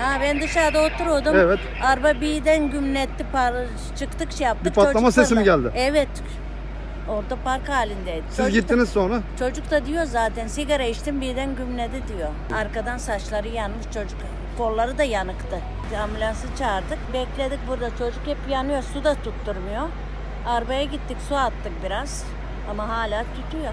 Ha ben dışarıda oturuyordum. Evet. Araba birden gümletti par çıktık şey yaptık. Bir patlama sesi mi geldi? Evet. Orada park halindeydi. Siz Çocuk da- gittiniz sonra. Çocuk da diyor zaten sigara içtim birden gümledi diyor. Arkadan saçları yanmış çocuk. Kolları da yanıktı. Ambulansı çağırdık. Bekledik burada çocuk hep yanıyor. Su da tutturmuyor. Arabaya gittik su attık biraz. Ama hala tutuyor.